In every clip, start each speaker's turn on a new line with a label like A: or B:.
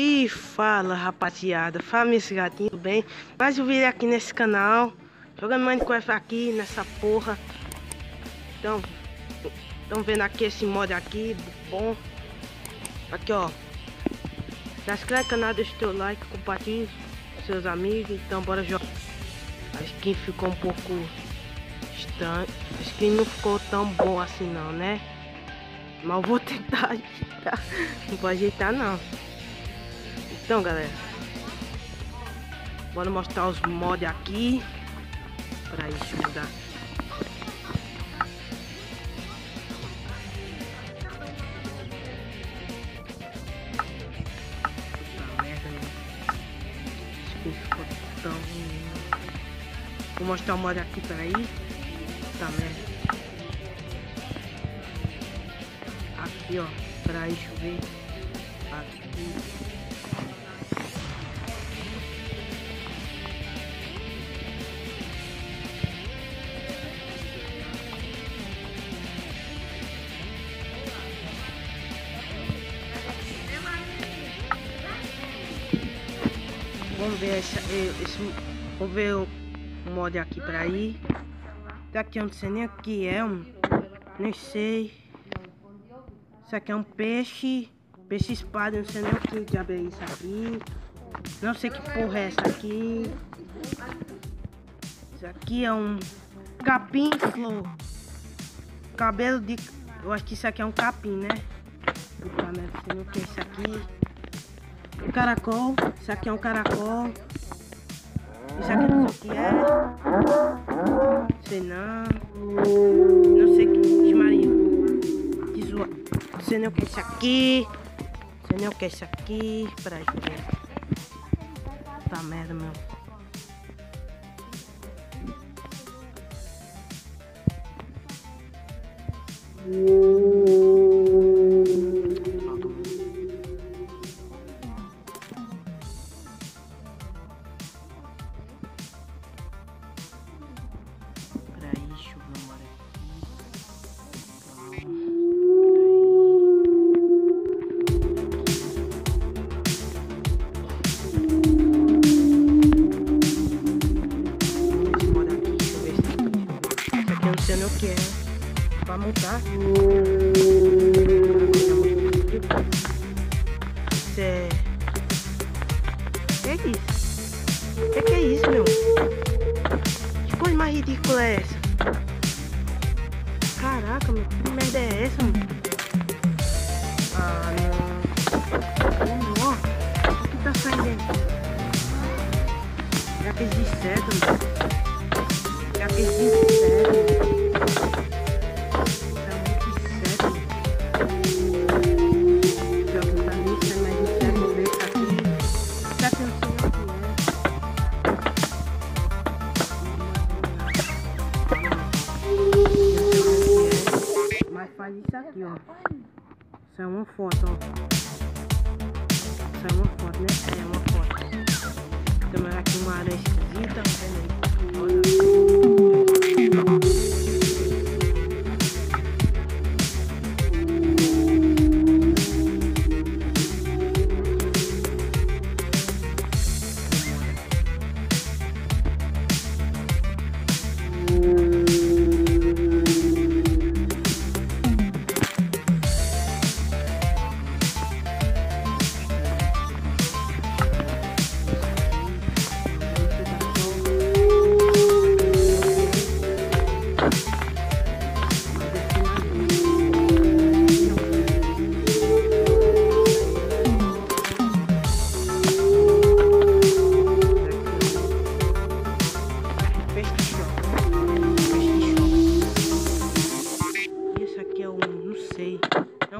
A: E fala rapaziada, fala meus gatinhos, tudo bem? Mais um vídeo aqui nesse canal. Jogando Minecraft aqui nessa porra. Então, estão vendo aqui esse mod aqui, bom. Aqui ó. Se inscreve no canal, deixa o teu like, compartilha com seus amigos. Então bora jogar. A skin ficou um pouco estranho A skin não ficou tão bom assim não, né? Mas vou tentar ajeitar. Não vou ajeitar não então, galera, bora mostrar os mods aqui. Para isso mudar. tão Vou mostrar o mod aqui, peraí. Tá merda. Aqui, ó. Peraí, deixa eu ver. Aqui. Vamos ver essa, esse, vamos ver o mod aqui para ir. Daqui eu não sei nem o que é, um, nem sei. Isso aqui é um peixe, peixe espada, não sei nem o que diabo é isso aqui. Não sei que porra é essa aqui. Isso aqui é um capim flor. Cabelo de... Eu acho que isso aqui é um capim, né? Puta merda, sei o que é isso aqui. Um caracol. Isso aqui é um caracol. Isso aqui não sei o que é. Sei não. Não sei o que. Maria. Que zoa. Sei nem o que é isso aqui. Sei nem o que é isso aqui. Peraí, ver. Tá merda, meu. Montar. Isso é. Que é isso? Que que é isso, meu? Que coisa mais ridícula é essa? Caraca, meu, que merda é essa, mano? Ah, não. Que tá saindo? Já que existe certo, mano. Já que existe faz isso aqui, ó. Isso é uma foto, ó. Isso é uma foto, né? É uma foto. Temos aqui uma área esquisita, Olha.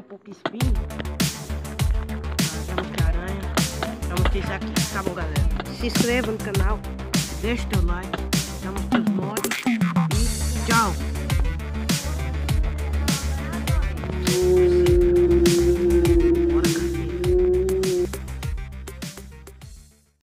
A: Pouco espinho. Vamos de aranha. Vamos deixar aqui. Tá bom, galera. Se inscreva no canal. Deixa teu like. Dá os teus.